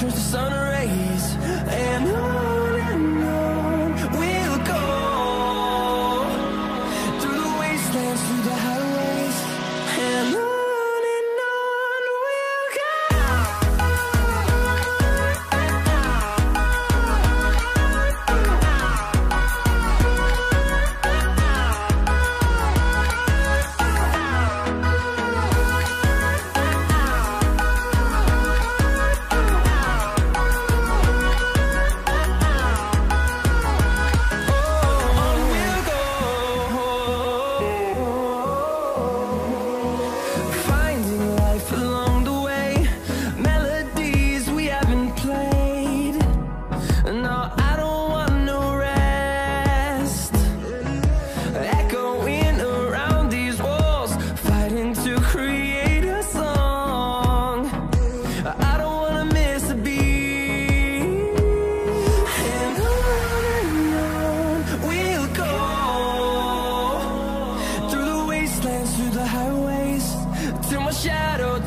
turns to sun rays.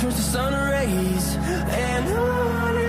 turns to sun rays. And on